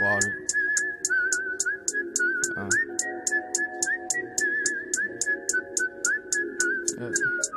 Water. Uh. Yep.